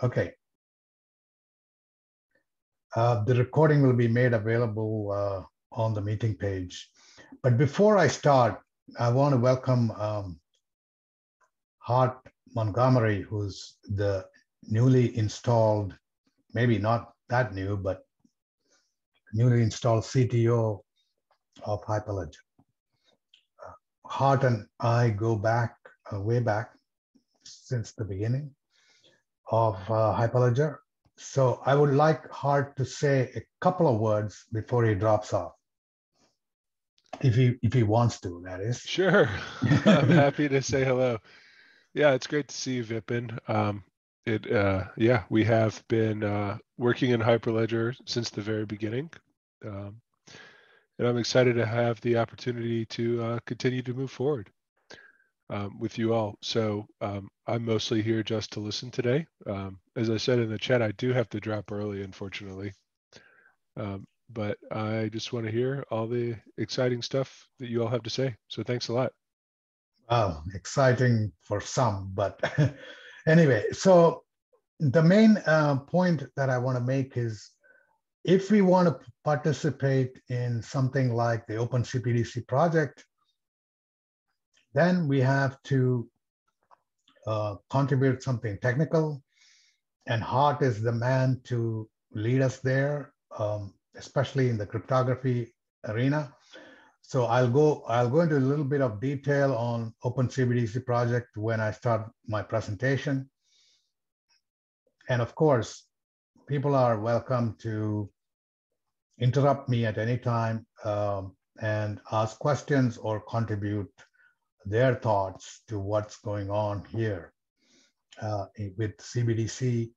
Okay. Uh, the recording will be made available uh, on the meeting page. But before I start, I want to welcome um, Hart Montgomery, who's the newly installed, maybe not that new, but newly installed CTO of Hyperledger. Uh, Hart and I go back, uh, way back since the beginning of uh, Hyperledger. So I would like Hart to say a couple of words before he drops off. If he if he wants to, that is. Sure. I'm happy to say hello. Yeah, it's great to see you, Vipin. Um, it uh, yeah, we have been uh, working in Hyperledger since the very beginning. Um, and I'm excited to have the opportunity to uh, continue to move forward um, with you all. So um, I'm mostly here just to listen today. Um, as I said in the chat, I do have to drop early, unfortunately. Um, but I just want to hear all the exciting stuff that you all have to say. So thanks a lot. Wow, exciting for some, but anyway, so the main uh, point that I want to make is if we want to participate in something like the Open CBDC project, then we have to uh, contribute something technical, and Hart is the man to lead us there, um, especially in the cryptography arena. So I'll go I'll go into a little bit of detail on OpenCBDC project when I start my presentation. And of course, people are welcome to interrupt me at any time um, and ask questions or contribute their thoughts to what's going on here. Uh, with CBDC,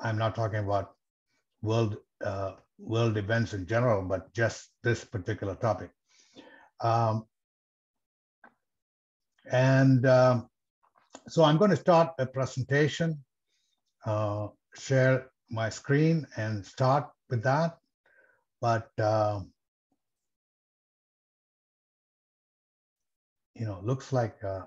I'm not talking about world uh, world events in general, but just this particular topic. Um, and um, so I'm going to start a presentation, uh, share my screen and start with that. But uh, you know, looks like uh,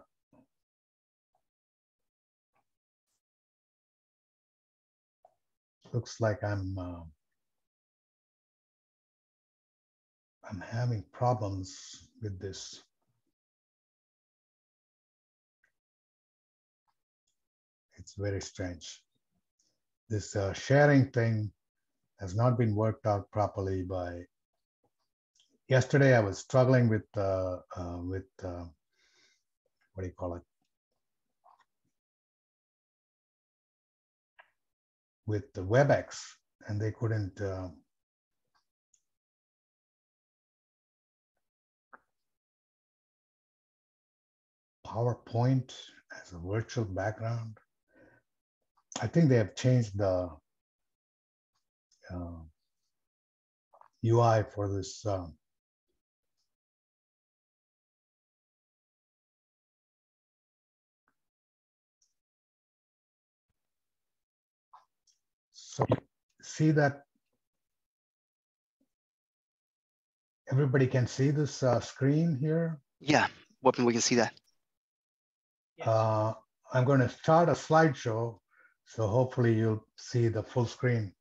looks like I'm uh, I'm having problems with this. It's very strange. This uh, sharing thing has not been worked out properly by yesterday I was struggling with uh, uh, with uh, what do you call it? With the WebEx, and they couldn't. Uh, PowerPoint as a virtual background. I think they have changed the uh, UI for this um, So see that everybody can see this uh, screen here? Yeah, Vipin, we can see that. Uh, I'm going to start a slideshow, so hopefully you'll see the full screen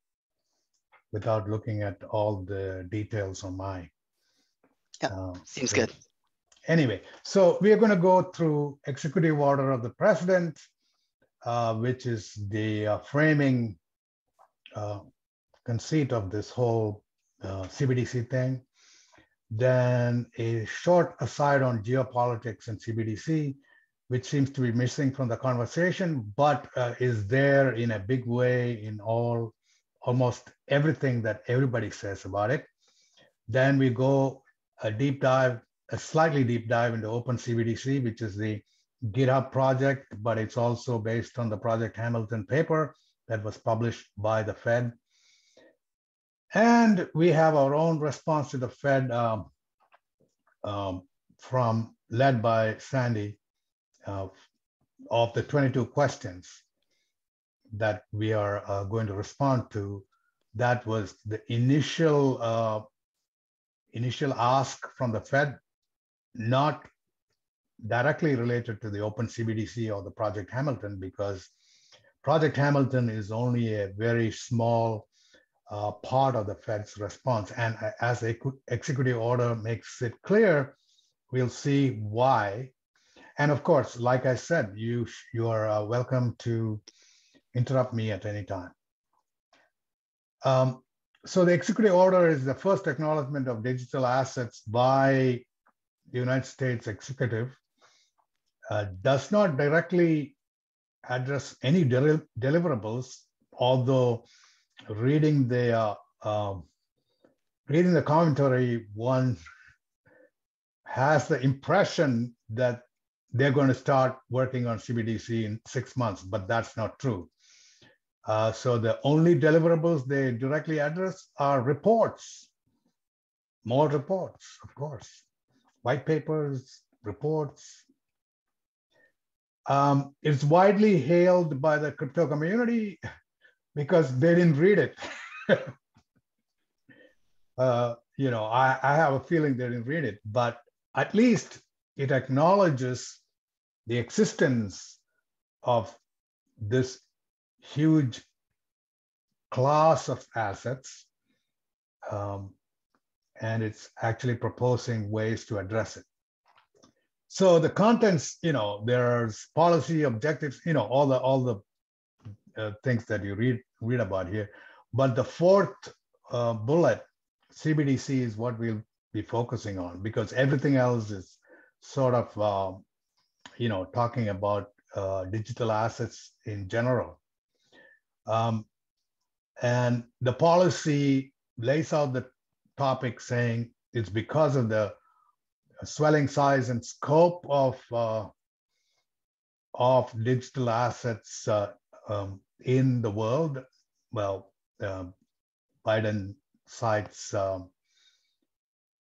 without looking at all the details on my. Yeah, uh, seems good. Anyway, so we are going to go through executive order of the president, uh, which is the uh, framing uh, conceit of this whole uh, CBDC thing. Then a short aside on geopolitics and CBDC, which seems to be missing from the conversation, but uh, is there in a big way in all almost everything that everybody says about it. Then we go a deep dive, a slightly deep dive into Open CBDC, which is the GitHub project, but it's also based on the Project Hamilton paper that was published by the Fed. And we have our own response to the Fed um, um, from led by Sandy uh, of the 22 questions that we are uh, going to respond to. That was the initial uh, initial ask from the Fed, not directly related to the Open CBDC or the Project Hamilton, because Project Hamilton is only a very small uh, part of the Fed's response. And as the executive order makes it clear, we'll see why. And of course, like I said, you, you are uh, welcome to interrupt me at any time. Um, so the executive order is the first acknowledgement of digital assets by the United States executive. Uh, does not directly address any del deliverables, although reading the uh, um, reading the commentary, one has the impression that they're going to start working on CBDC in six months, but that's not true. Uh, so the only deliverables they directly address are reports, more reports, of course, white papers, reports. Um, it's widely hailed by the crypto community because they didn't read it. uh, you know, I, I have a feeling they didn't read it, but at least it acknowledges the existence of this huge class of assets. Um, and it's actually proposing ways to address it. So the contents, you know, there's policy objectives, you know, all the all the uh, things that you read read about here. But the fourth uh, bullet, CBDC, is what we'll be focusing on because everything else is sort of, uh, you know, talking about uh, digital assets in general. Um, and the policy lays out the topic saying it's because of the swelling size and scope of uh, of digital assets uh, um, in the world. Well, uh, Biden cites um,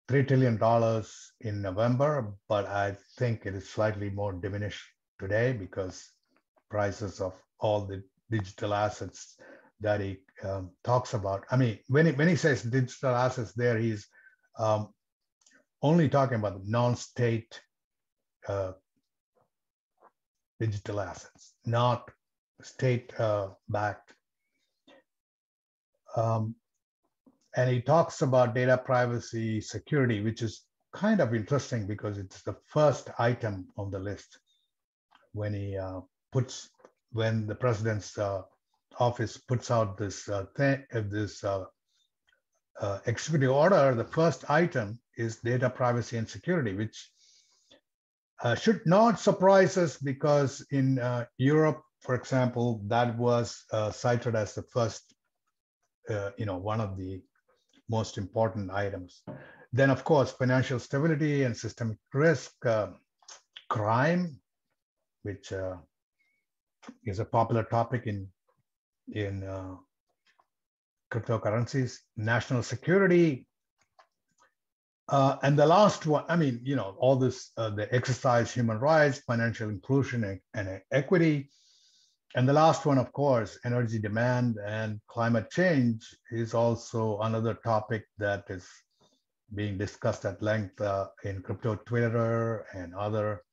three trillion dollars in November, but I think it is slightly more diminished today because prices of all the digital assets that he um, talks about. I mean, when he, when he says digital assets there, he's um, only talking about non-state uh, digital assets, not state-backed. Uh, um, and he talks about data privacy security, which is kind of interesting because it's the first item on the list when he uh, puts when the president's uh, office puts out this uh, thing, uh, this uh, uh, executive order, the first item is data privacy and security, which uh, should not surprise us because in uh, Europe, for example, that was uh, cited as the first, you know, one of the most important items. Then, of course, financial stability and systemic risk, crime, which is a popular topic in in uh, cryptocurrencies, national security. Uh, and the last one, I mean, you know, all this, uh, the exercise human rights, financial inclusion and, and equity. And the last one, of course, energy demand and climate change is also another topic that is being discussed at length uh, in crypto Twitter and other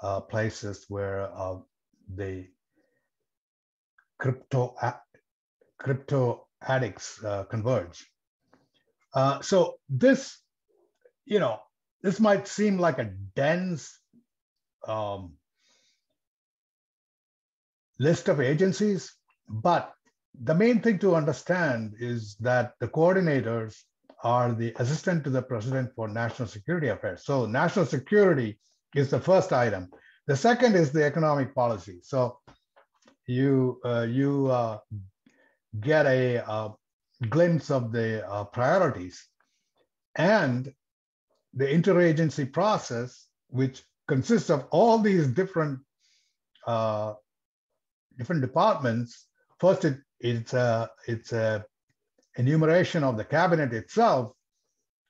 uh, places where uh, they crypto, crypto addicts uh, converge. Uh, so this, you know, this might seem like a dense um, list of agencies, but the main thing to understand is that the coordinators are the assistant to the president for national security affairs. So national security is the first item. The second is the economic policy. So you uh, you uh, get a, uh, glimpse of the uh, priorities and the interagency process, which consists of all these different uh, different departments. First, it, it's a it's a enumeration of the cabinet itself,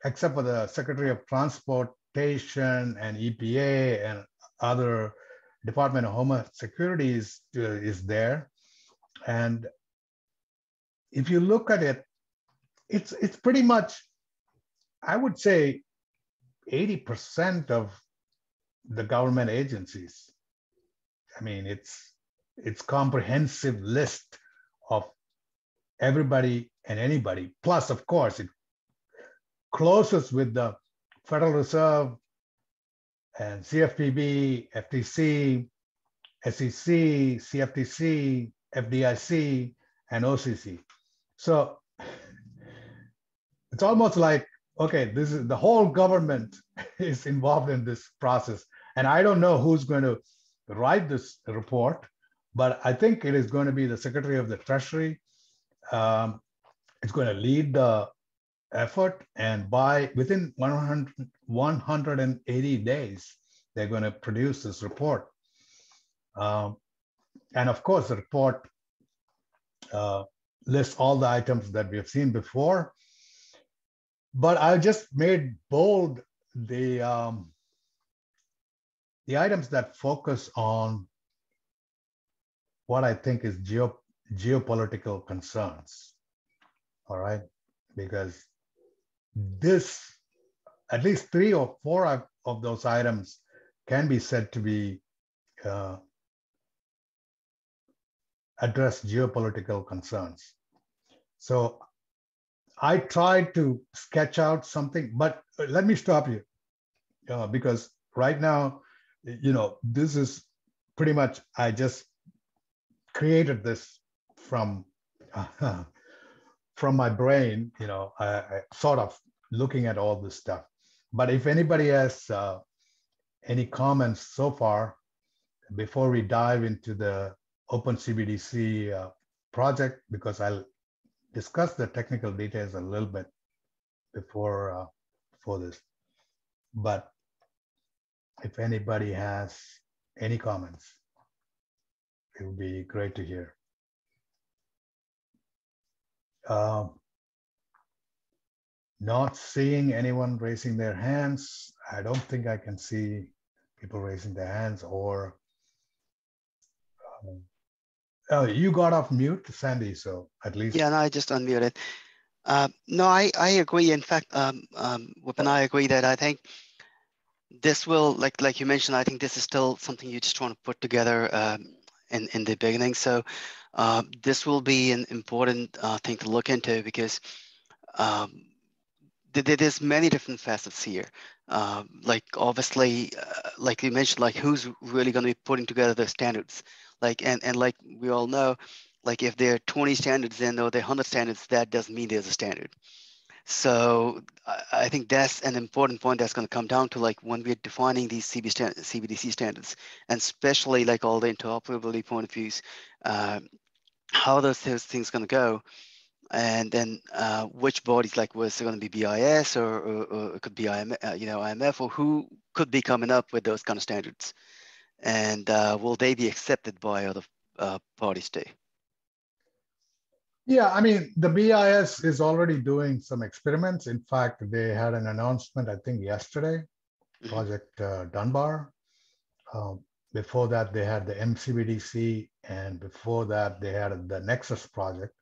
except for the Secretary of Transportation and EPA and other Department of Homeland Security is, uh, is there. And if you look at it, it's, it's pretty much, I would say 80% of the government agencies. I mean, it's, its comprehensive list of everybody and anybody. Plus, of course, it closes with the Federal Reserve and CFPB, FTC, SEC, CFTC, FDIC, and OCC. So it's almost like, okay, this is the whole government is involved in this process. And I don't know who's going to write this report, but I think it is going to be the Secretary of the Treasury. Um, it's going to lead the effort, and by within 100, 180 days, they're going to produce this report. Um, and of course, the report uh, lists all the items that we have seen before. But I just made bold the um, the items that focus on what I think is geo, geopolitical concerns. All right, because this, at least three or four of those items can be said to be uh, address geopolitical concerns. So I tried to sketch out something, but let me stop you uh, because right now, you know, this is pretty much, I just created this from, uh, from my brain, you know, I, I, sort of looking at all this stuff. But if anybody has uh, any comments so far, before we dive into the Open CBDC uh, project, because I'll discuss the technical details a little bit before uh, for this. But if anybody has any comments, it would be great to hear. Um, not seeing anyone raising their hands. I don't think I can see people raising their hands or um, Oh, you got off mute, Sandy. So at least. Yeah, no, I just unmuted. Uh, no, I, I agree. In fact, um, um, and I agree that I think this will, like like you mentioned, I think this is still something you just want to put together um, in in the beginning. So uh, this will be an important uh, thing to look into because um, there's many different facets here. Uh, like obviously, uh, like you mentioned, like who's really going to be putting together the standards? Like and and like we all know, like if there are 20 standards in or there are 100 standards, that doesn't mean there's a standard. So I think that's an important point that's going to come down to like when we're defining these CB stand, CBDC standards, and especially like all the interoperability point of views, uh, how those those things going to go and then uh, which bodies like was it going to be BIS or, or, or, it could be IMF, uh, you know IMF or who could be coming up with those kind of standards, and uh, will they be accepted by other uh, parties too? Yeah, I mean the BIS is already doing some experiments. In fact, they had an announcement I think yesterday, mm-hmm. Project uh, Dunbar. Um, before that, they had the MCBDC, and before that, they had the Nexus project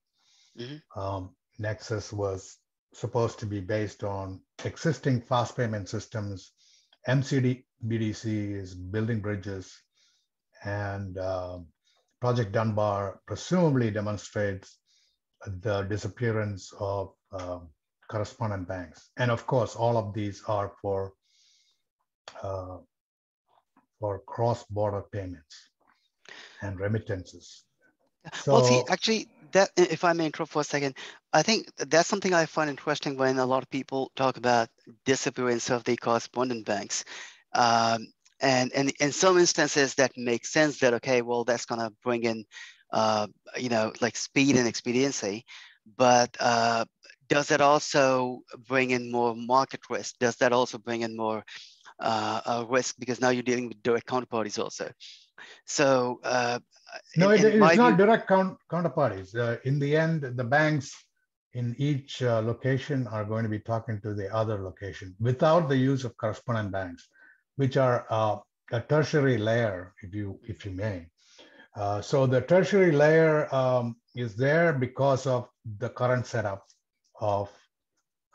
Mm-hmm. Um, Nexus was supposed to be based on existing fast payment systems. MCD BDC is building bridges, and uh, Project Dunbar presumably demonstrates the disappearance of uh, correspondent banks. And of course, all of these are for uh, for cross-border payments and remittances. So, well, see, actually, that if I may interrupt for a second, I think that's something I find interesting when a lot of people talk about disappearance of the correspondent banks. Um, and, and in some instances that makes sense that, okay, well, that's going to bring in, uh, you know, like speed and expediency. But uh, does that also bring in more market risk? Does that also bring in more uh, risk because now you're dealing with direct counterparties also? So uh, no, it, it's not view, direct count, counterparties. Uh, in the end, the banks in each uh, location are going to be talking to the other location without the use of correspondent banks, which are uh, a tertiary layer, if you if you may. Uh, so the tertiary layer um, is there because of the current setup of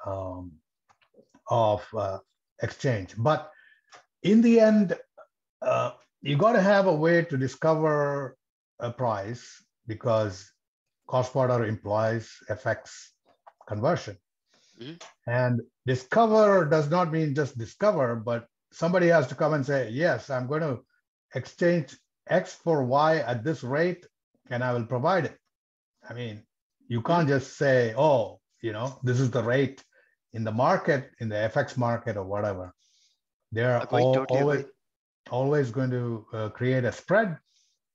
um, of uh, exchange. But in the end, uh, you got to have a way to discover a price because cost border implies FX conversion. Mhm. And discover does not mean just discover, but somebody has to come and say, yes, I'm going to exchange X for Y at this rate and I will provide it. I mean, you can't just say, oh, you know, this is the rate in the market, in the FX market or whatever. They're all, totally always, always going to uh, create a spread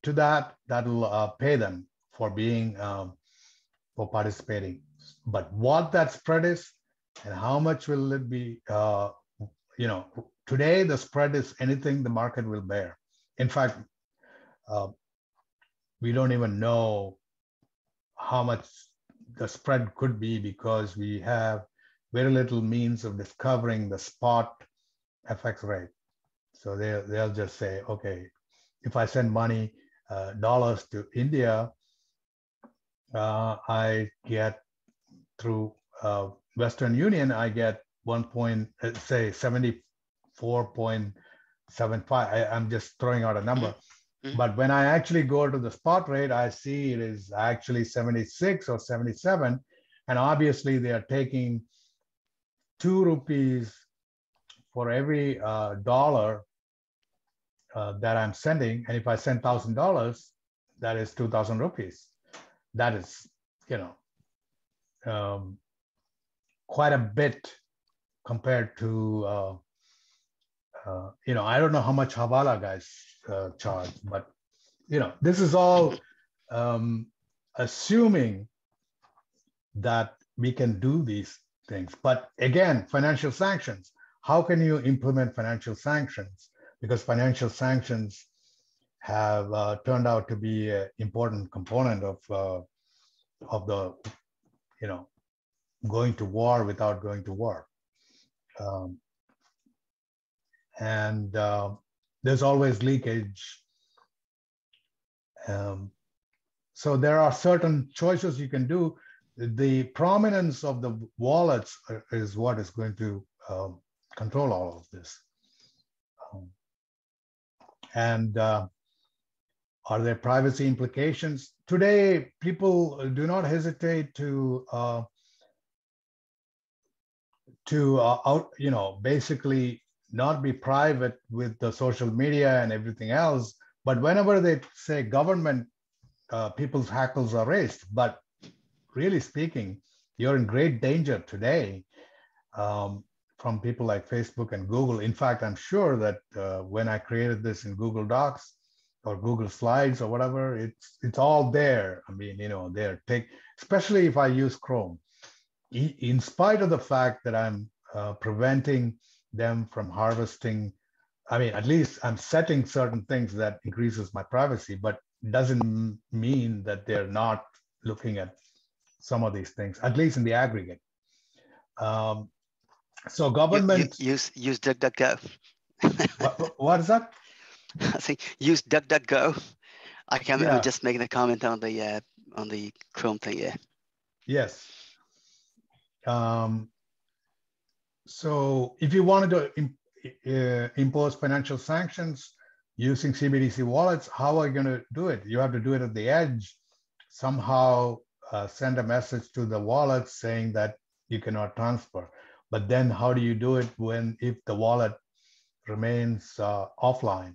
to that that'll uh, pay them for being um, for participating. But what that spread is and how much will it be, uh, you know, Today, the spread is anything the market will bear. In fact, uh, we don't even know how much the spread could be because we have very little means of discovering the spot FX rate. So they, they'll just say, okay, if I send money, uh, dollars to India, uh, I get through uh, Western Union, I get one point, uh, say 70 4.75. I, I'm just throwing out a number. Mm-hmm. mm-hmm. But when I actually go to the spot rate, I see it is actually 76 or 77. And obviously, they are taking two rupees for every uh, dollar uh, that I'm sending. And if I send thousand dollars, that is two thousand rupees. That is, you know, um, quite a bit compared to uh, uh, you know, I don't know how much Hawala guys uh, charge, but, you know, this is all um, assuming that we can do these things. But again, financial sanctions. How can you implement financial sanctions? Because financial sanctions have uh, turned out to be an important component of uh, of the, you know, going to war without going to war. Um, and uh, there's always leakage. Um, so there are certain choices you can do. The prominence of the wallets is what is going to um, control all of this. Um, and uh, are there privacy implications? Today, people do not hesitate to uh, to uh, out, you know, basically not be private with the social media and everything else. But whenever they say government, uh, people's hackles are raised. But really speaking, you're in great danger today um, from people like Facebook and Google. In fact, I'm sure that uh, when I created this in Google Docs or Google Slides or whatever, it's it's all there. I mean, you know, there. Take especially if I use Chrome. In spite of the fact that I'm uh, preventing them from harvesting, I mean, at least I'm setting certain things that increases my privacy, but doesn't mean that they're not looking at some of these things, at least in the aggregate. Um, so You- you government, use use DuckDuckGo. what, what is that? I think use DuckDuckGo. I can. Yeah. I'm just making a comment on the uh, on the Chrome thing. Yeah. Yes. Um, so if you wanted to im- impose financial sanctions using CBDC wallets, how are you going to do it? You have to do it at the edge, somehow uh, send a message to the wallet saying that you cannot transfer. But then how do you do it when if the wallet remains uh, offline,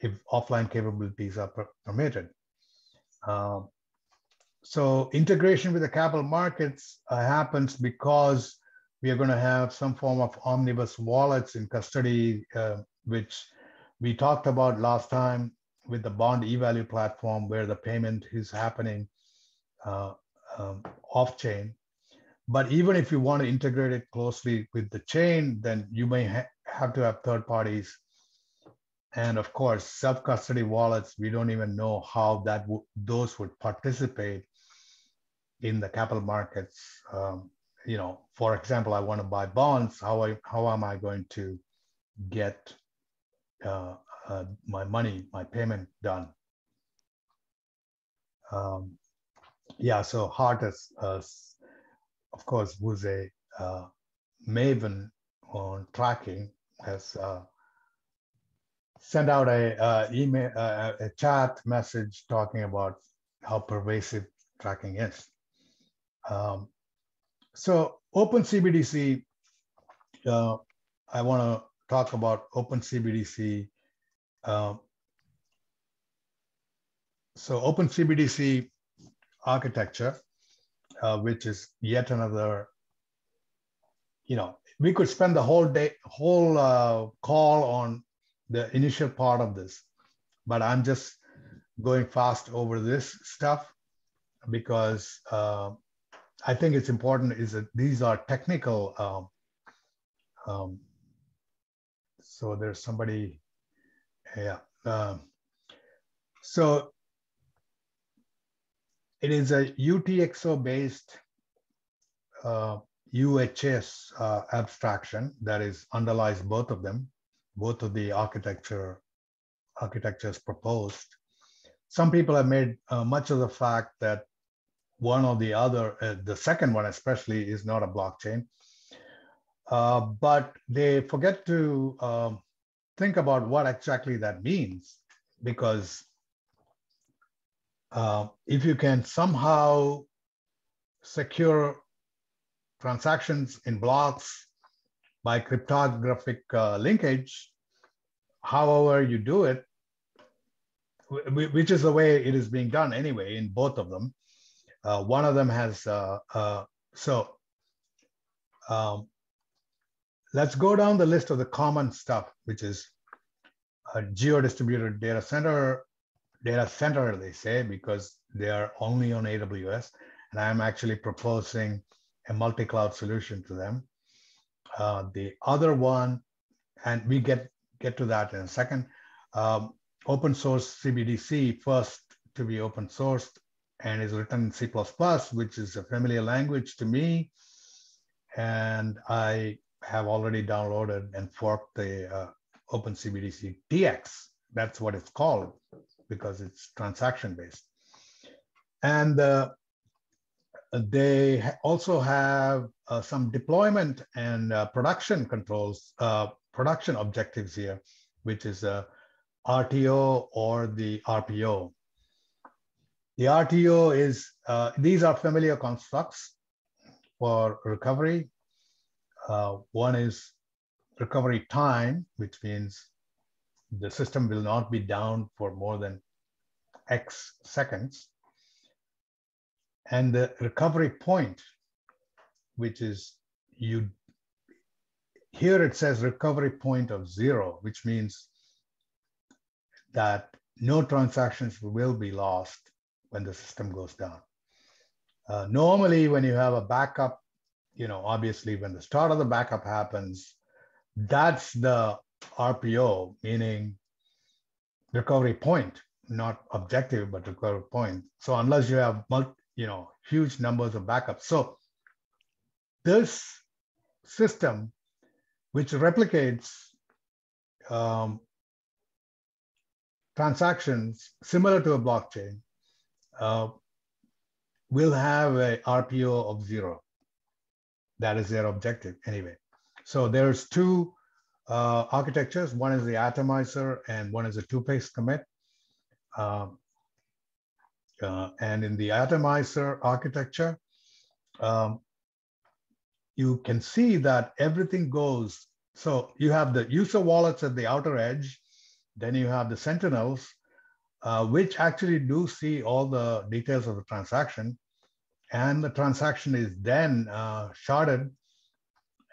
if offline capabilities are per- permitted? Um, so integration with the capital markets uh, happens because we are going to have some form of omnibus wallets in custody, uh, which we talked about last time with the bond e-value platform where the payment is happening uh, um, off chain. But even if you want to integrate it closely with the chain, then you may ha- have to have third parties. And of course, self-custody wallets, we don't even know how that those would participate in the capital markets. Um, you know, for example, I want to buy bonds. How I how am I going to get uh, uh, my money, my payment done? Um, yeah, so Hart is, uh, of course, was a uh, maven on tracking, has uh, sent out a uh, email, a chat message talking about how pervasive tracking is. Um, so OpenCBDC, uh, I want to talk about OpenCBDC. Uh, so OpenCBDC architecture, uh, which is yet another, you know, we could spend the whole day, whole uh, call on the initial part of this, but I'm just going fast over this stuff because uh, I think it's important is that these are technical. Um, um, so there's somebody, yeah. Um, so it is a UTXO based uh, UHS uh, abstraction that is underlies both of them, both of the architecture architectures proposed. Some people have made uh, much of the fact that one or the other, uh, the second one especially, is not a blockchain. Uh, but they forget to um, think about what exactly that means because uh, if you can somehow secure transactions in blocks by cryptographic uh, linkage, however you do it, which is the way it is being done anyway in both of them. Uh, one of them has, uh, uh, so um, let's go down the list of the common stuff, which is a geo-distributed data center, data center, they say, because they are only on AWS. And I'm actually proposing a multi-cloud solution to them. Uh, the other one, and we get, get to that in a second, um, open source CBDC first to be open sourced and is written in C++, which is a familiar language to me. And I have already downloaded and forked the uh, OpenCBDC TX. That's what it's called because it's transaction based. And uh, they also have uh, some deployment and uh, production controls, uh, production objectives here, which is a RTO or the RPO. The RTO is, uh, these are familiar constructs for recovery. Uh, one is recovery time, which means the system will not be down for more than X seconds. And the recovery point, which is you, here it says recovery point of zero, which means that no transactions will be lost when the system goes down. Uh, normally, when you have a backup, you know, obviously when the start of the backup happens, that's the RPO, meaning recovery point, not objective, but recovery point. So unless you have, you know, huge numbers of backups. So this system, which replicates um, transactions similar to a blockchain, uh, will have a RPO of zero. That is their objective anyway. So there's two uh, architectures. One is the atomizer and one is a two-phase commit. Um, uh, and in the atomizer architecture, um, you can see that everything goes. So you have the user wallets at the outer edge, then you have the sentinels, uh, which actually do see all the details of the transaction. And the transaction is then uh, sharded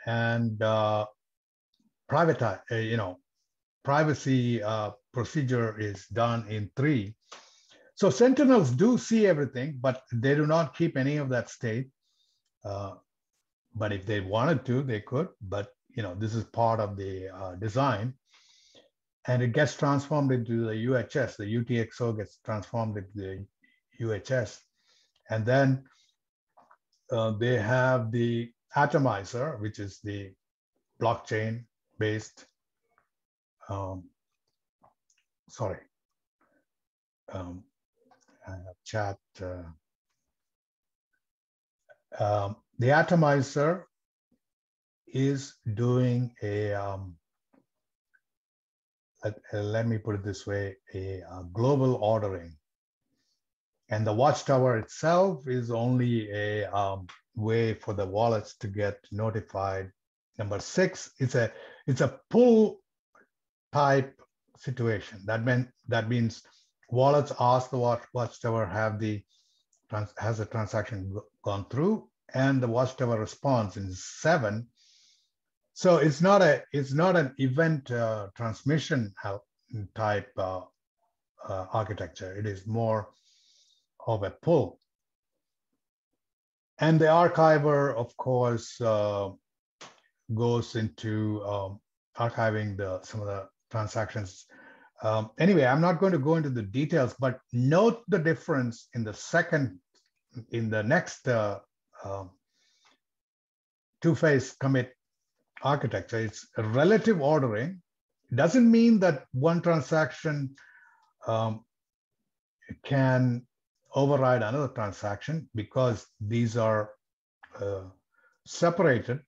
and uh, private, uh, you know, privacy uh, procedure is done in three. So sentinels do see everything, but they do not keep any of that state. Uh, but if they wanted to, they could. But you know, this is part of the design and it gets transformed into the UHS. The UTXO gets transformed into the UHS. And then uh, they have the atomizer, which is the blockchain based, um, sorry, um, chat. Uh, um, the atomizer is doing a um, let me put it this way, a, a global ordering. And the watchtower itself is only a um, way for the wallets to get notified. Number six, it's a it's a pull type situation. That meant that means wallets ask the watch, watchtower have the has the transaction gone through, and the watchtower response in seven. So it's not a it's not an event uh, transmission type uh, uh, architecture. It is more of a pull. And the archiver, of course, uh, goes into um, archiving the some of the transactions. Um, anyway, I'm not going to go into the details, but note the difference in the second, in the next uh, uh, two-phase commit architecture. It's a relative ordering. It doesn't mean that one transaction um, can override another transaction because these are uh, separated.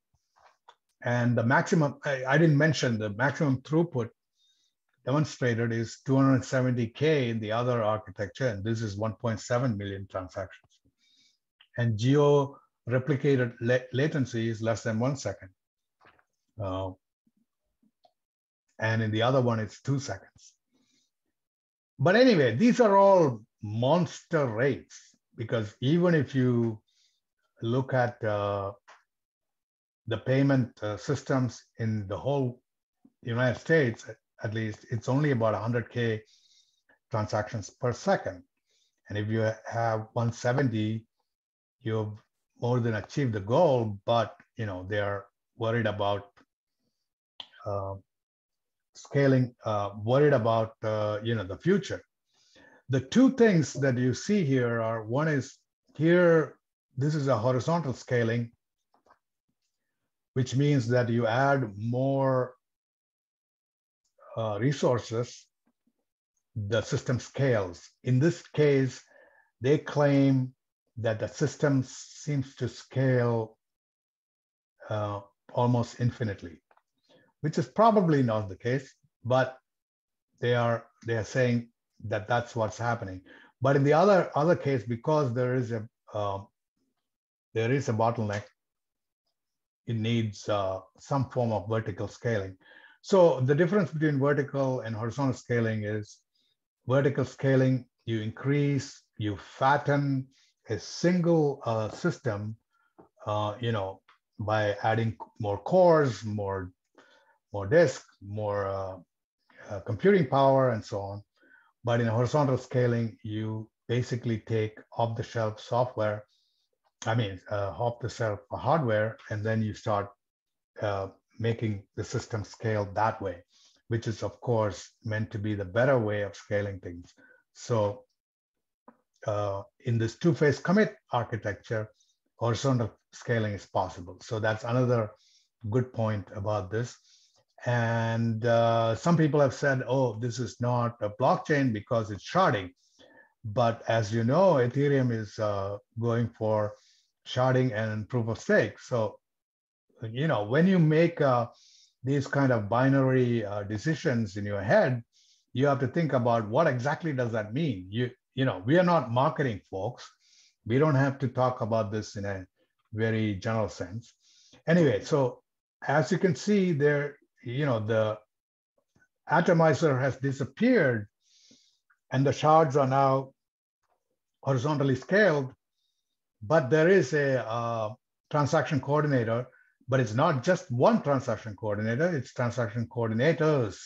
And the maximum, I, I, didn't mention the maximum throughput demonstrated is 270K in the other architecture, and this is 1.7 million transactions. And geo replicated la latency is less than one second. Uh, and in the other one, it's two seconds. But anyway, these are all monster rates because even if you look at uh, the payment uh, systems in the whole United States, at least, it's only about 100K transactions per second. And if you have 170, you've more than achieved the goal, but you know they're worried about scaling, uh, worried about uh, you know the future the two things that you see here are one is here, this is a horizontal scaling, which means that you add more uh, resources, the system scales. In this case, they claim that the system seems to scale uh, almost infinitely, which is probably not the case, but they are they are saying that that's what's happening. But in the other other case, because there is a uh, there is a bottleneck, it needs uh, some form of vertical scaling. So the difference between vertical and horizontal scaling is vertical scaling, you increase, you fatten a single uh, system, uh, you know, by adding more cores, more, more disk, more uh, uh, computing power, and so on. But in horizontal scaling, you basically take off the shelf software, I mean, uh, off the shelf hardware, and then you start uh, making the system scale that way, which is, of course, meant to be the better way of scaling things. So uh, in this two-phase commit architecture, horizontal scaling is possible. So that's another good point about this. And uh, some people have said, oh, this is not a blockchain because it's sharding. But as you know, Ethereum is uh, going for sharding and proof of stake. So, you know, when you make uh, these kind of binary uh, decisions in your head, you have to think about what exactly does that mean. You, you know, we are not marketing folks. We don't have to talk about this in a very general sense. Anyway, so as you can see, there you know, the atomizer has disappeared and the shards are now horizontally scaled, but there is a uh, transaction coordinator, but it's not just one transaction coordinator, it's transaction coordinators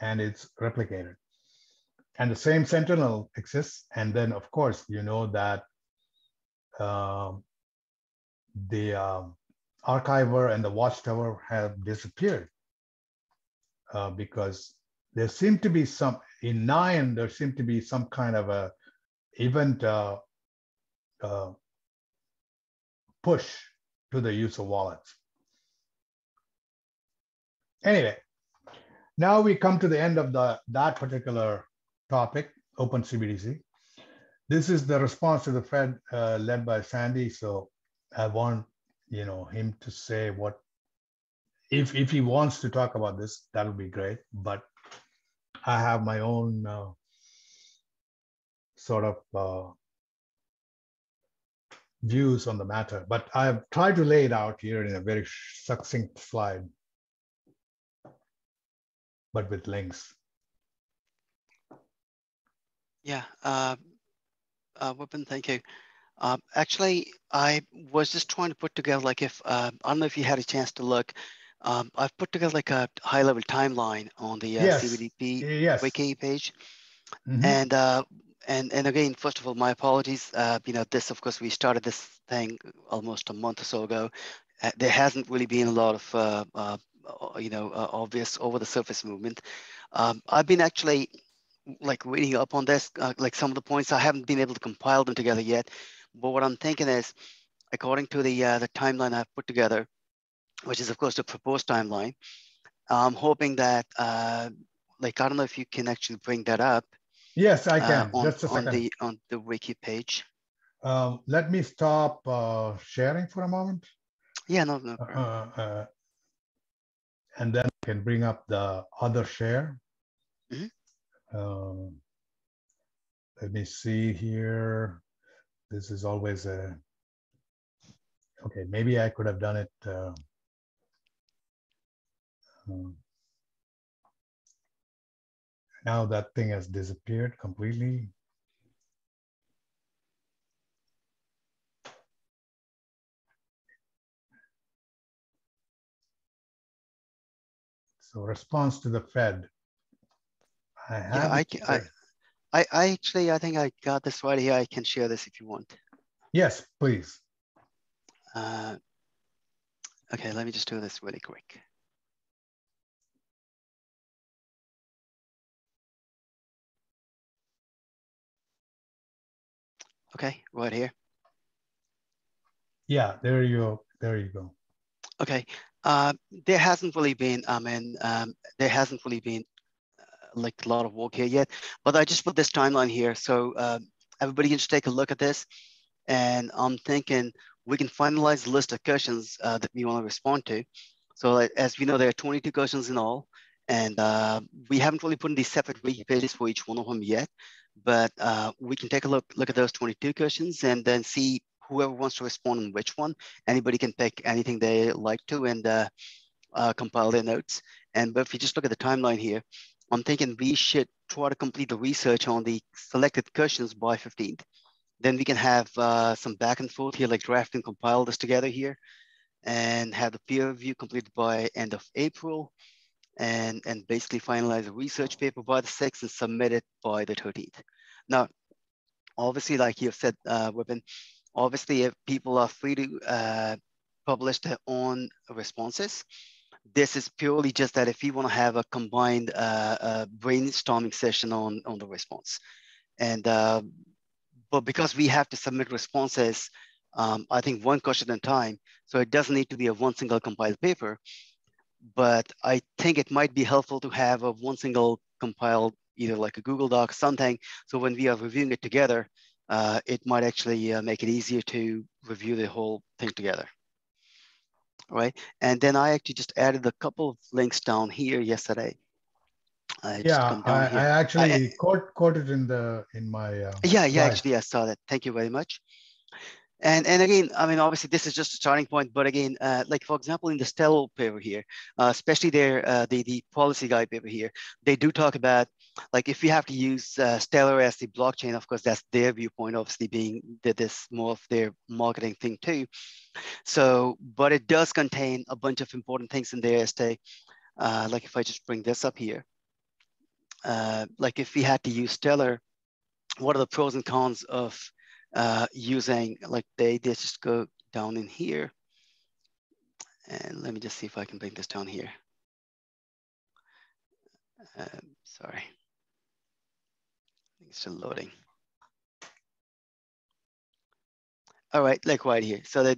and it's replicated. And the same sentinel exists. And then of course, you know that uh, the uh, archiver and the watchtower have disappeared uh, because there seemed to be some in nine there seemed to be some kind of a event uh, uh, push to the use of wallets. Anyway now we come to the end of the that particular topic open cbdc this is the response to the fed uh, led by sandy. So i want you know him to say what if if he wants to talk about this, that would be great. But I have my own uh, sort of uh, views on the matter, but I've tried to lay it out here in a very succinct slide, but with links. Yeah, uh, uh, thank you. Uh, actually, I was just trying to put together, like if, uh, I don't know if you had a chance to look, um, I've put together like a high level timeline on the uh, Yes. CBDC Yes. wiki page. Mhm. And, uh, and, and again, first of all, my apologies. Uh, you know, this, of course, we started this thing almost a month or so ago. Uh, there hasn't really been a lot of, uh, uh, uh, you know, uh, obvious over the surface movement. Um, I've been actually like reading up on this, uh, like some of the points. I haven't been able to compile them together yet. But what I'm thinking is, according to the uh, the timeline I've put together, which is of course the proposed timeline, I'm hoping that, uh, like, I don't know if you can actually bring that up Yes, I uh, can. on, Just a on the on the wiki page. Um, let me stop uh, sharing for a moment. Yeah, no, no. Uh, uh, and then I can bring up the other share. Mhm. Um, let me see here. This is always a, okay, maybe I could have done it. Um, Now that thing has disappeared completely. So response to the Fed. I have. I I- I, I actually I think I got this right here. I can share this if you want. Yes, please. Uh, okay, let me just do this really quick. Okay, right here. Yeah, there you go. There you go. Okay, uh, there hasn't really been, I mean, um, there hasn't really been uh, like a lot of work here yet, but I just put this timeline here. So um, everybody can just take a look at this. And I'm thinking we can finalize the list of questions uh, that we want to respond to. So like, as we know, there are 22 questions in all, and uh, we haven't really put in these separate wiki pages for each one of them yet, but uh, we can take a look, look at those 22 questions and then see whoever wants to respond on which one anybody can pick anything they like to and uh, uh, compile their notes. And but if you just look at the timeline here, I'm thinking we should try to complete the research on the selected questions by 15th. Then we can have uh, some back and forth here, like draft and compile this together here, and have the peer review completed by end of April, and and basically finalize a research paper by the 6th and submit it by the 13th. Now, obviously, like you've said, uh, obviously if people are free to uh, publish their own responses. This is purely just that if you want to have a combined uh, uh, brainstorming session on, on the response. And, uh, but because we have to submit responses, um, I think one question at a time, so it doesn't need to be a one single compiled paper, but I think it might be helpful to have a one single compiled, either like a Google Doc, something. So when we are reviewing it together, uh, it might actually uh, make it easier to review the whole thing together. Right. And then I actually just added a couple of links down here yesterday. I Yeah, I. I actually quote, quoted in the, in my. uh, Yeah, yeah, slides. actually, I saw that. Thank you very much. And and again, I mean, obviously, this is just a starting point. But again, uh, like for example, in the Stellar paper here, uh, especially their uh, the the policy guide paper here, they do talk about like if you have to use uh, Stellar as the blockchain. Of course, that's their viewpoint. Obviously, being that this more of their marketing thing too. So, but it does contain a bunch of important things in there as uh, like if I just bring this up here, uh, like if we had to use Stellar, what are the pros and cons of uh, using like they, they just go down in here. And let me just see if I can bring this down here. Um, sorry. It's still loading. All right, like right here. So they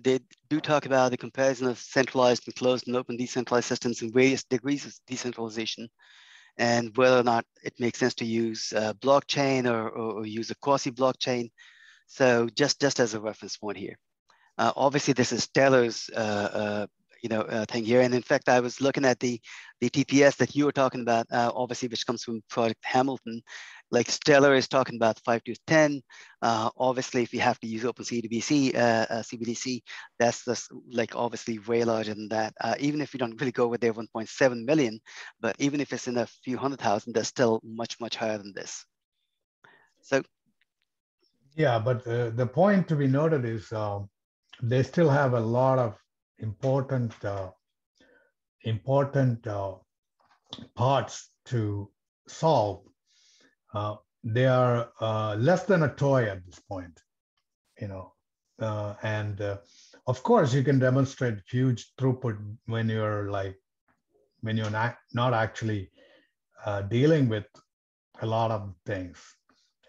do talk about the comparison of centralized and closed and open decentralized systems in various degrees of decentralization and whether or not it makes sense to use uh, blockchain or, or, or use a quasi blockchain. So just, just as a reference point here. Uh, obviously, this is Stellar's, uh, uh, you know uh, thing here. And in fact, I was looking at the the TPS that you were talking about, uh, obviously, which comes from Project Hamilton. Like Stellar is talking about five to ten. Uh, obviously, if you have to use OpenCBDC, uh, uh, CBDC, that's just like obviously way larger than that. Uh, even if you don't really go with their 1.7 million, but even if it's in a few hundred thousand, that's still much much higher than this. So. Yeah, but the point to be noted is um, they still have a lot of important uh, important uh, parts to solve. Uh, they are uh, less than a toy at this point, you know, uh, and uh, of course you can demonstrate huge throughput when you're like when you're not not actually dealing with a lot of things.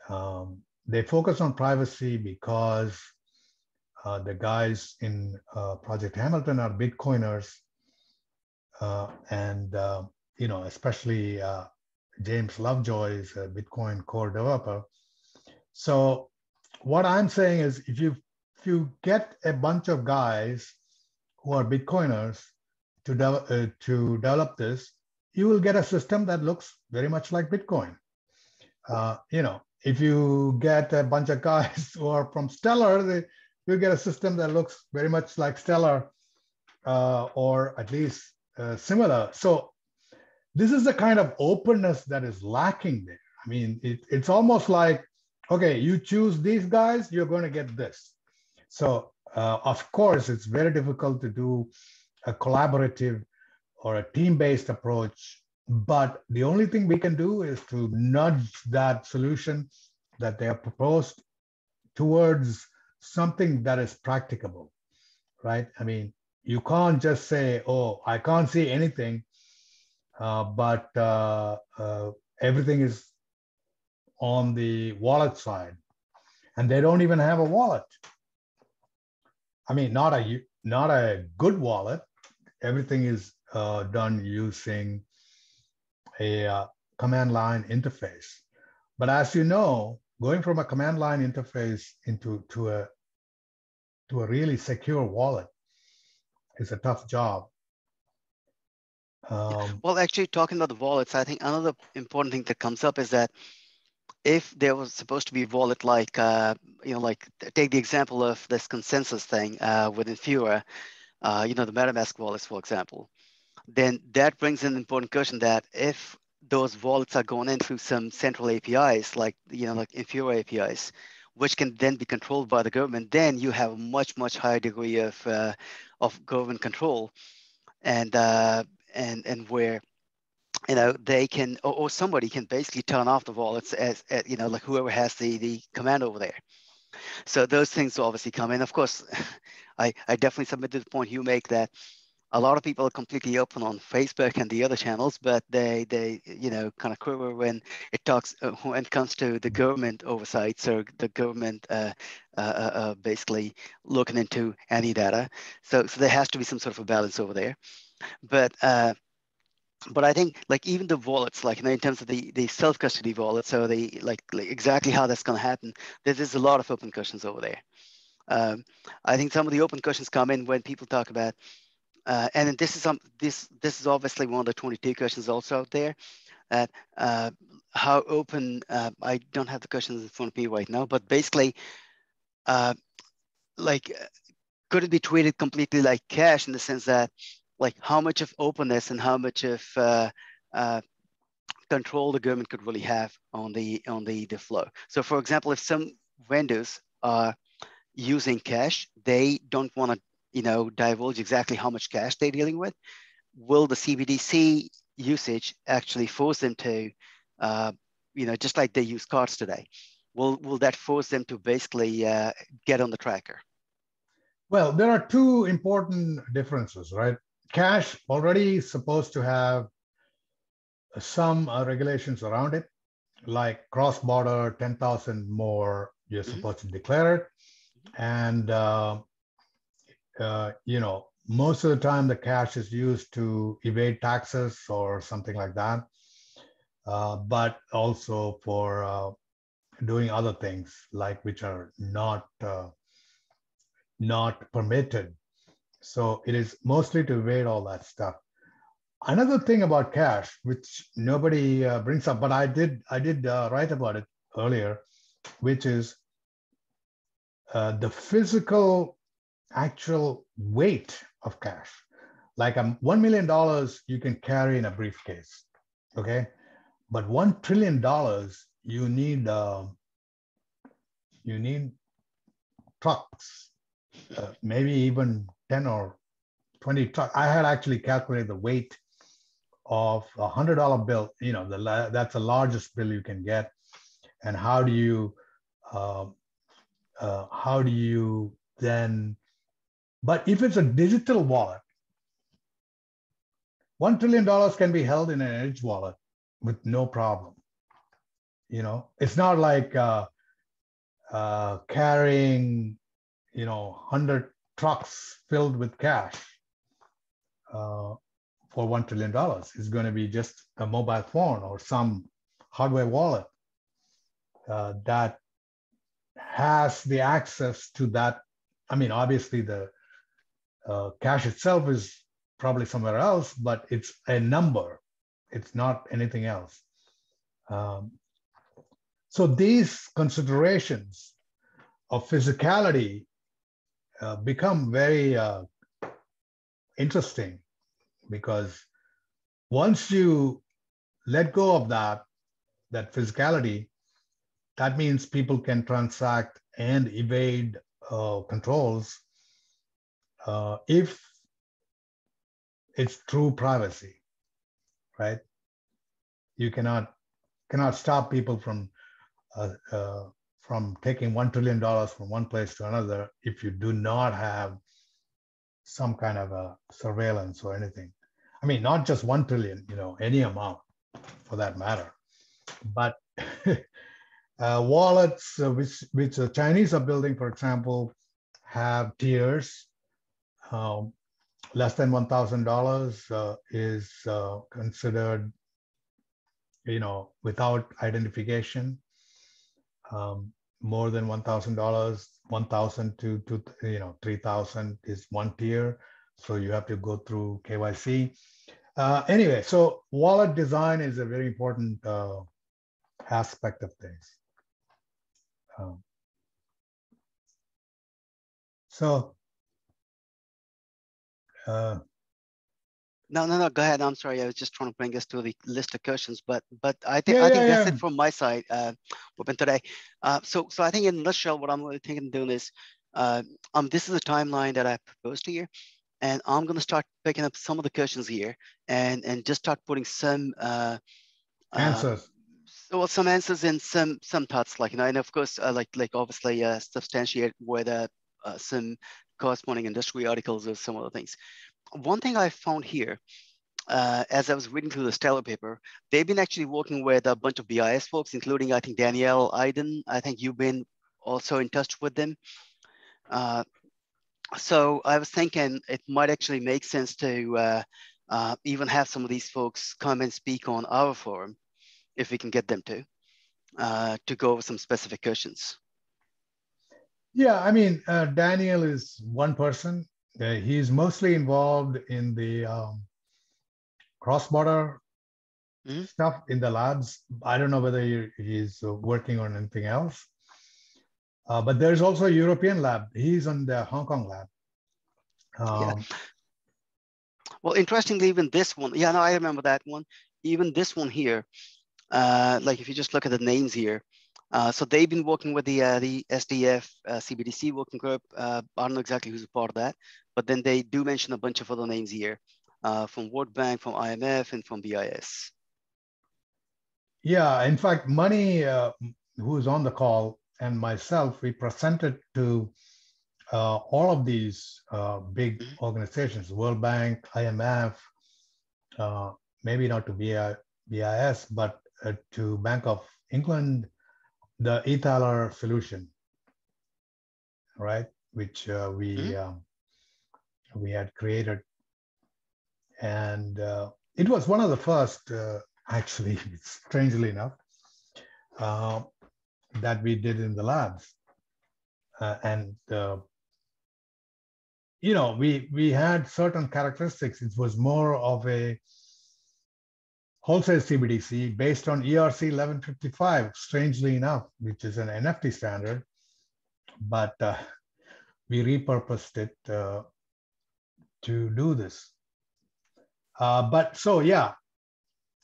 Um, they focus on privacy because uh, the guys in uh, Project Hamilton are Bitcoiners, uh, and uh, you know, especially uh, James Lovejoy is a Bitcoin core developer. So, what I'm saying is, if you if you get a bunch of guys who are Bitcoiners to de- to develop this, you will get a system that looks very much like Bitcoin. you know, if you get a bunch of guys who are from Stellar, they you get a system that looks very much like Stellar uh, or at least uh, similar. So this is the kind of openness that is lacking there. I mean, it, it's almost like, okay, you choose these guys, you're going to get this. So uh, of course, it's very difficult to do a collaborative or a team-based approach. But the only thing we can do is to nudge that solution that they have proposed towards something that is practicable, right? I mean, you can't just say, oh, I can't see anything, uh, but uh, uh, everything is on the wallet side. And they don't even have a wallet. I mean, not a not a good wallet. Everything is uh, done using a uh, command line interface. But as you know, going from a command line interface into to a to a really secure wallet is a tough job. Um, well, actually, talking about the wallets, I think another important thing that comes up is that if there was supposed to be a wallet like, uh, you know, like take the example of this ConsenSys thing uh, with Infura, uh, you know, the MetaMask wallets, for example, then that brings an important question that if those wallets are going in through some central APIs, like, you know, like Infura APIs, which can then be controlled by the government, then you have a much, much higher degree of, uh, of government control. And, uh, and, and where, you know, they can, or, or, somebody can basically turn off the wallets as, as, you know, like whoever has the, the command over there. So those things obviously come in. Of course, I, I definitely submit to the point you make that a lot of people are completely open on Facebook and the other channels, but they they you know kind of quiver when it talks uh, when it comes to the government oversight, or the government uh, uh, uh, uh, basically looking into any data. So so there has to be some sort of a balance over there, but. Uh, but I think like even the wallets, like you know, in terms of the the self custody wallet, so the like, like exactly how that's going to happen, there's, there's a lot of open questions over there. Um, I think some of the open questions come in when people talk about uh, and this is some this this is obviously one of the 22 questions also out there. Uh, how open? Uh, I don't have the questions in front of me right now, but basically, uh, like, could it be treated completely like cash in the sense that, like, how much of openness and how much of uh, uh, control the government could really have on the on the the flow? So, for example, if some vendors are using cash, they don't want to you know, divulge exactly how much cash they're dealing with, will the CBDC usage actually force them to, uh, you know, just like they use cards today? Will, will that force them to basically uh, get on the tracker? Well, there are two important differences, right? Cash already supposed to have some uh, regulations around it, like cross-border 10,000 more, you're mm-hmm. supposed to declare it. And uh, you know, most of the time the cash is used to evade taxes or something like that, uh, but also for uh, doing other things like which are not uh, not permitted. So it is mostly to evade all that stuff. Another thing about cash, which nobody uh, brings up, but I did I did write about it earlier, which is the physical actual weight of cash. Like a um, $1 million you can carry in a briefcase, okay? But $1 trillion you need, uh, you need trucks, uh, maybe even 10 or 20 trucks. I had actually calculated the weight of a hundred dollar bill, you know, the, that's the largest bill you can get. And how do you, uh, uh, how do you then, but if it's a digital wallet, $1 trillion can be held in an edge wallet with no problem. You know, it's not like uh, uh, carrying, you know, 100 trucks filled with cash uh, for $1 trillion. It's going to be just a mobile phone or some hardware wallet uh, that has the access to that. I mean, obviously the uh, cash itself is probably somewhere else, but it's a number. It's not anything else. Um, so these considerations of physicality uh, become very uh, interesting because once you let go of that, that physicality, that means people can transact and evade uh, controls uh, if it's true privacy, right? You cannot cannot stop people from uh, uh, from taking one trillion dollars from one place to another if you do not have some kind of a surveillance or anything. I mean, not just one trillion, you know, any amount for that matter. But uh, wallets, uh, which which the Chinese are building, for example, have tiers. Um, less than $1,000 uh, is uh, considered, you know, without identification. Um, more than $1,000, 1,000 to, to, you know, 3,000 is one tier. So you have to go through KYC. Uh, anyway, so wallet design is a very important uh, aspect of things. Um, so uh, no, no, no. Go ahead. I'm sorry. I was just trying to bring us to the list of questions, but but I think yeah, I think yeah, that's yeah. it from my side. Uh, open today. Uh, so so I think in a nutshell, what I'm really thinking of doing is, uh, um, this is a timeline that I proposed here, and I'm going to start picking up some of the questions here, and and just start putting some uh, uh answers. so well, some answers and some some thoughts, like you know, and of course, uh, like like obviously uh, substantiate with uh, uh, some corresponding industry articles or some other things. One thing I found here, uh, as I was reading through the Stellar paper, they've been actually working with a bunch of BIS folks, including I think Daniel Eidan. I think you've been also in touch with them. Uh, so I was thinking it might actually make sense to uh, uh, even have some of these folks come and speak on our forum, if we can get them to, uh, to go over some specific questions. Yeah, I mean, uh, Daniel is one person. Uh, he's mostly involved in the um, cross-border mm-hmm. stuff in the labs. I don't know whether he, he's working on anything else. Uh, but there's also a European lab. He's on the Hong Kong lab. Um, yeah. Well, interestingly, even this one, yeah, no, I remember that one. Even this one here, uh, like if you just look at the names here, uh, so they've been working with the uh, the SDF uh, CBDC working group. Uh, I don't know exactly who's a part of that, but then they do mention a bunch of other names here uh, from World Bank, from IMF, and from BIS. Yeah, in fact, Money, who's on the call, and myself, we presented to all of these big mm-hmm. organizations, World Bank, IMF, maybe not to BIS, but to Bank of England, the Ethaler solution, right? Which uh, we mm-hmm. um, we had created, and uh, it was one of the first, uh, actually, strangely enough, uh, that we did in the labs, uh, and uh, you know, we we had certain characteristics. It was more of a wholesale CBDC based on ERC 1155, strangely enough, which is an NFT standard, but uh, we repurposed it uh, to do this. Uh, but so yeah,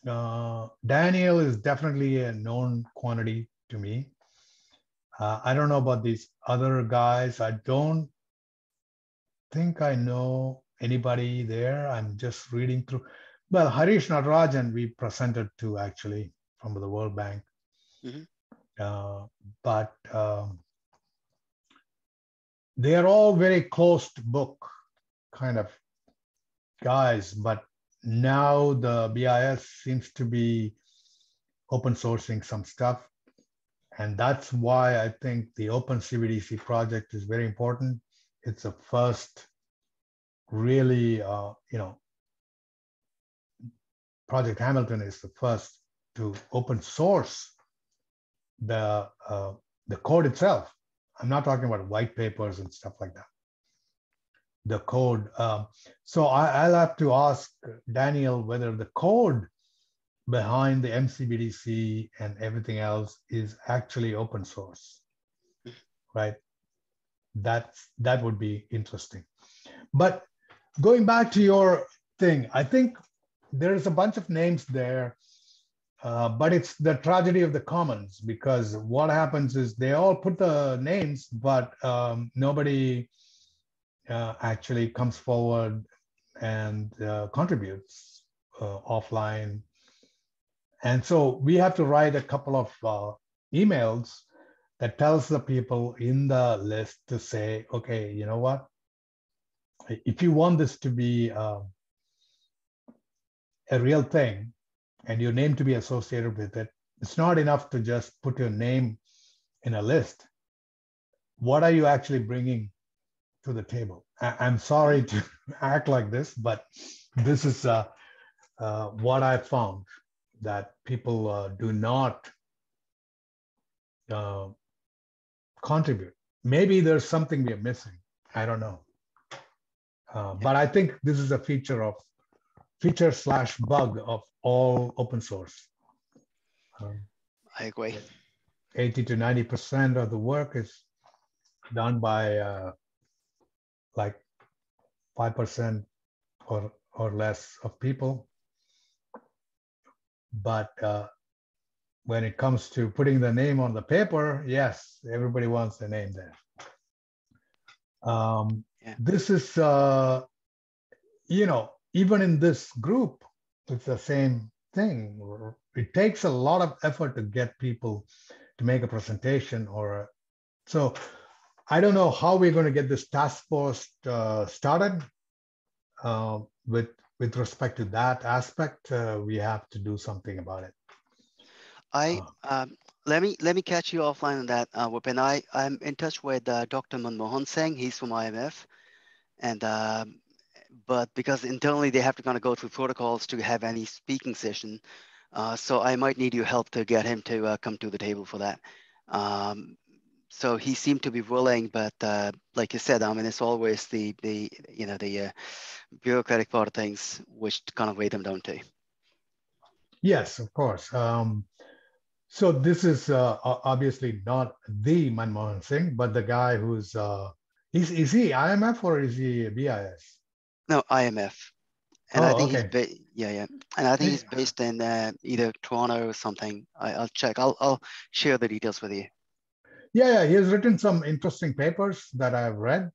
uh, Daniel is definitely a known quantity to me. Uh, I don't know about these other guys. I don't think I know anybody there. I'm just reading through. Well, Harish Natarajan, we presented to actually from the World Bank. Mhm. Uh, but um, they are all very closed book kind of guys. But now the BIS seems to be open sourcing some stuff. And that's why I think the Open CBDC project is very important. It's the first really, uh, you know, Project Hamilton is the first to open source the uh, the code itself. I'm not talking about white papers and stuff like that. The code. Um, so I, I'll have to ask Daniel whether the code behind the MCBDC and everything else is actually open source, right? That's that would be interesting. But going back to your thing, I think there's a bunch of names there, uh, but it's the tragedy of the commons because what happens is they all put the names, but um, nobody uh, actually comes forward and uh, contributes uh, offline. And so we have to write a couple of uh, emails that tells the people in the list to say, okay, you know what? If you want this to be uh, a real thing and your name to be associated with it, it's not enough to just put your name in a list. What are you actually bringing to the table? I- I'm sorry to act like this, but this is uh, uh, what I found that people uh, do not uh, contribute. Maybe there's something we are missing. I don't know. Uh, but I think this is a feature of feature slash bug of all open source. Um, I agree. 80 to 90% of the work is done by uh, like 5% or, or less of people. But uh, when it comes to putting the name on the paper, yes, everybody wants the name there. Um, Yeah. This is, uh, you know, even in this group, it's the same thing. It takes a lot of effort to get people to make a presentation or so. I don't know how we're going to get this task force uh, started. Uh, with with respect to that aspect, uh, we have to do something about it. I Uh, um, let me let me catch you offline on that, uh, Vipin. I I'm in touch with uh, Dr. Manmohan Singh. He's from IMF, and um, but because internally they have to kind of go through protocols to have any speaking session, uh, so I might need your help to get him to uh, come to the table for that. Um, so he seemed to be willing, but uh, like you said, I mean, it's always the the you know the uh, bureaucratic part of things which kind of weigh them down too. Yes, of course. Um, so this is uh, obviously not the Manmohan Singh, but the guy who's uh, is is he IMF or is he BIS? No, IMF. And I Oh, think okay. he's ba- yeah, yeah. And I think he's based in uh, either Toronto or something. I, I'll check. I'll I'll share the details with you. Yeah, yeah, he has written some interesting papers that I've read.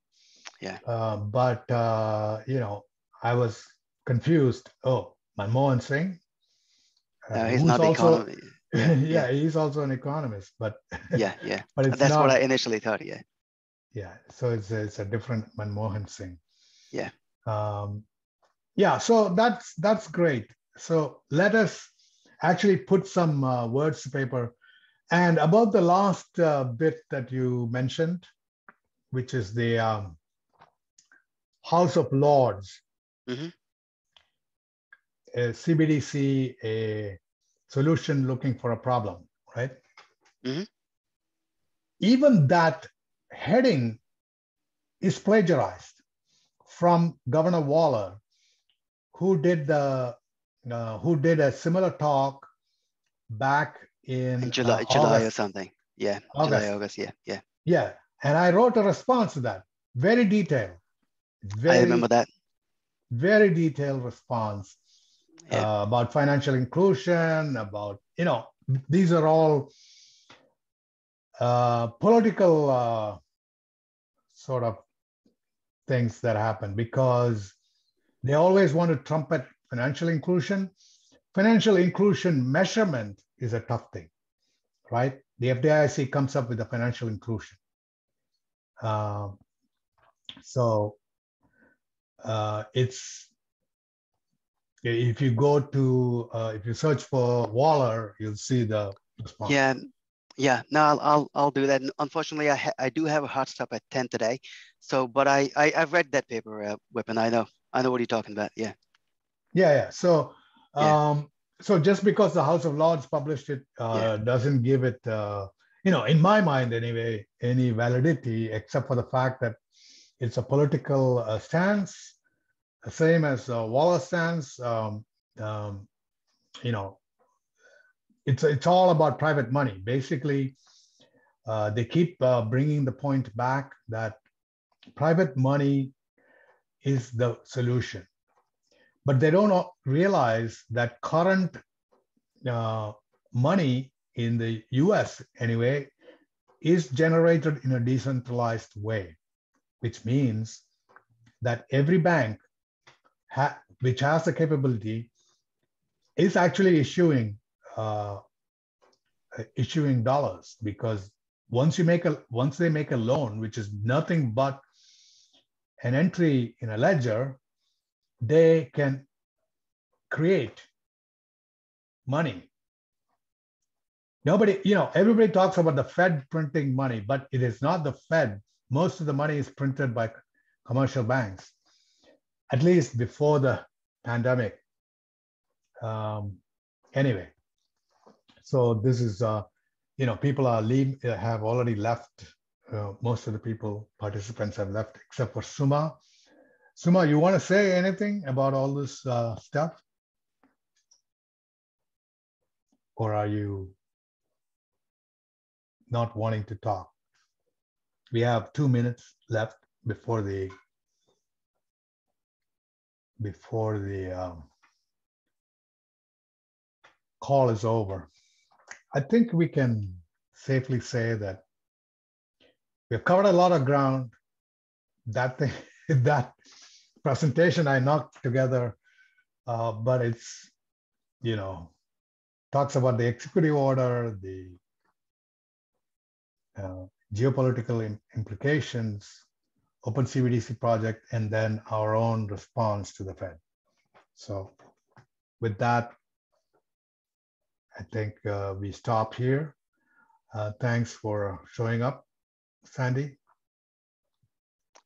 Yeah. Uh, but uh, you know, I was confused. Oh, Manmohan Singh. uh, No, he's not the also- economy. Yeah, yeah. he's also an economist, but Yeah, yeah. but it's That's not. what I initially thought. Yeah. yeah so it's a, it's a different manmohan singh Yeah. Um yeah so that's that's great. So let us actually put some uh, words to paper. And about the last uh, bit that you mentioned which is the um, house of lords. Mhm. a cbdc a solution looking for a problem right? Mhm. even that heading is plagiarized from Governor Waller, who did the uh, who did a similar talk back in, in July, uh, July or something. Yeah, August. July, August. Yeah, yeah. Yeah, and I wrote a response to that, very detailed, very I remember that. very detailed response Yeah. uh, about financial inclusion, about you know these are all uh, political uh, sort of things that happen because they always want to trumpet financial inclusion. Financial inclusion measurement is a tough thing, right? The FDIC comes up with a financial inclusion. Um, so uh, it's if you go to uh, if you search for Waller, you'll see the response. Yeah, yeah. No, I'll I'll, I'll do that. And Unfortunately, I I do have a hard stop at ten today. So, but I, I I've read that paper, uh, Vipin. I know I know what you're talking about. Yeah. Yeah, yeah. So, Yeah. um, so just because the House of Lords published it uh, doesn't give it, uh, you know, in my mind anyway, any validity except for the fact that it's a political uh, stance, the same as uh, Waller's stance. Um, um, you know, it's it's all about private money. Basically, uh, they keep uh, bringing the point back that private money is the solution. But they don't realize that current uh, money in the US anyway is generated in a decentralized way, which means that every bank ha- which has the capability is actually issuing uh, issuing dollars because once you make a once they make a loan, which is nothing but an entry in a ledger, they can create money. Nobody, you know, everybody talks about the Fed printing money, but it is not the Fed. Most of the money is printed by commercial banks, at least before the pandemic. Um, anyway, so this is, uh, you know, people are leave, have already left. Uh, most of the people, participants have left, except for Suma. Suma, you want to say anything about all this uh, stuff? Or are you not wanting to talk? We have two minutes left before the before the um, call is over. I think we can safely say that we've covered a lot of ground. That thing, that presentation I knocked together, uh, but it's, you know, talks about the executive order, the uh, geopolitical im- implications, Open CBDC project, and then our own response to the Fed. So with that, I think uh, we stop here. Uh, thanks for showing up, Sandy.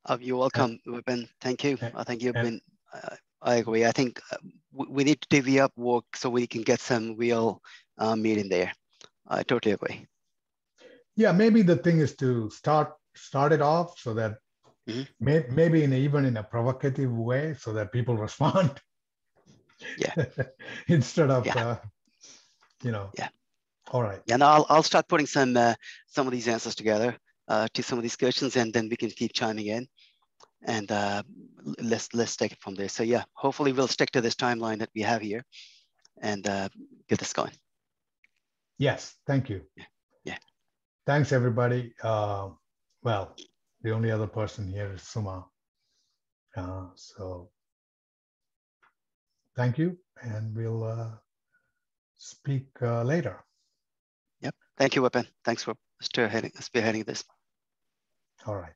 Uh, you're welcome, Vipin. Thank you. and- I think you've and- been. Uh, I agree. I think uh, we, we need to divvy up work so we can get some real uh, meat in there. I totally agree. Yeah, maybe the thing is to start start it off so that Mhm. may, maybe in even in a provocative way so that people respond. Yeah. Instead of Yeah. uh, you know. Yeah. All right. Yeah, no, I'll, I'll start putting some uh, some of these answers together uh, to some of these questions, and then we can keep chiming in, and uh, let's let's take it from there. So yeah, hopefully we'll stick to this timeline that we have here, and uh, get this going. Yes. Thank you. Yeah. Thanks everybody. Uh, well, the only other person here is Suma. Uh, so thank you, and we'll uh, speak uh, later. Yep, thank you, Vipin. Thanks for spearheading spearheading this. All right.